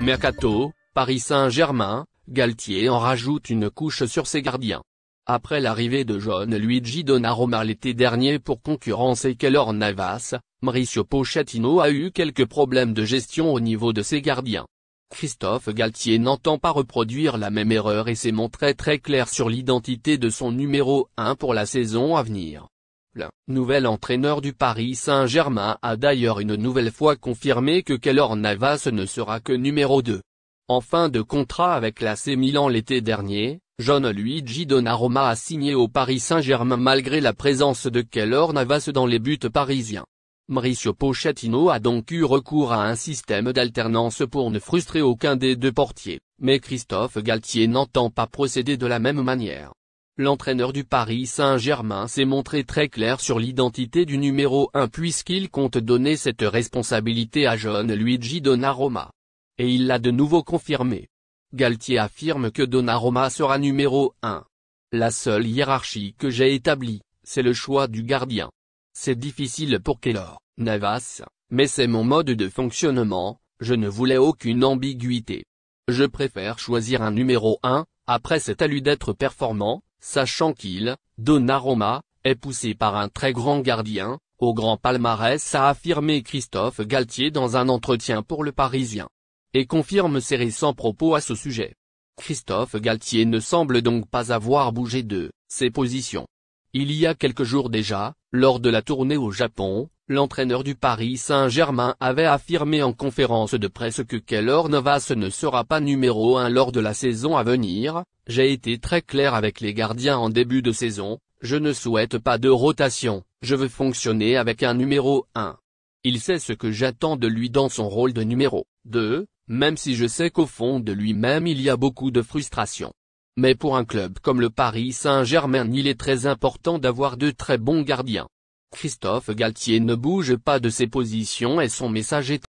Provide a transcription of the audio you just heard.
Mercato, Paris Saint-Germain, Galtier en rajoute une couche sur ses gardiens. Après l'arrivée de Luigi Donnarumma l'été dernier pour concurrencer Keylor Navas, Mauricio Pochettino a eu quelques problèmes de gestion au niveau de ses gardiens. Christophe Galtier n'entend pas reproduire la même erreur et s'est montré très clair sur l'identité de son numéro 1 pour la saison à venir. Nouvel entraîneur du Paris Saint-Germain a d'ailleurs une nouvelle fois confirmé que Keylor Navas ne sera que numéro 2. En fin de contrat avec l'AC Milan l'été dernier, John Luigi Donnarumma a signé au Paris Saint-Germain malgré la présence de Keylor Navas dans les buts parisiens. Mauricio Pochettino a donc eu recours à un système d'alternance pour ne frustrer aucun des deux portiers, mais Christophe Galtier n'entend pas procéder de la même manière. L'entraîneur du Paris Saint-Germain s'est montré très clair sur l'identité du numéro 1 puisqu'il compte donner cette responsabilité à John Luigi Donnarumma. Et il l'a de nouveau confirmé. Galtier affirme que Donnarumma sera numéro 1. La seule hiérarchie que j'ai établie, c'est le choix du gardien. C'est difficile pour Keylor, Navas, mais c'est mon mode de fonctionnement, je ne voulais aucune ambiguïté. Je préfère choisir un numéro 1, après c'est à lui d'être performant, sachant qu'il, Donnarumma, est poussé par un très grand gardien, au grand palmarès a affirmé Christophe Galtier dans un entretien pour le Parisien et confirme ses récents propos à ce sujet. Christophe Galtier ne semble donc pas avoir bougé de ses positions. Il y a quelques jours déjà, lors de la tournée au Japon, l'entraîneur du Paris Saint-Germain avait affirmé en conférence de presse que Keylor Navas ne sera pas numéro 1 lors de la saison à venir, j'ai été très clair avec les gardiens en début de saison, je ne souhaite pas de rotation, je veux fonctionner avec un numéro 1. Il sait ce que j'attends de lui dans son rôle de numéro 2, même si je sais qu'au fond de lui-même il y a beaucoup de frustration. Mais pour un club comme le Paris Saint-Germain il est très important d'avoir de très bons gardiens. Christophe Galtier ne bouge pas de ses positions et son message est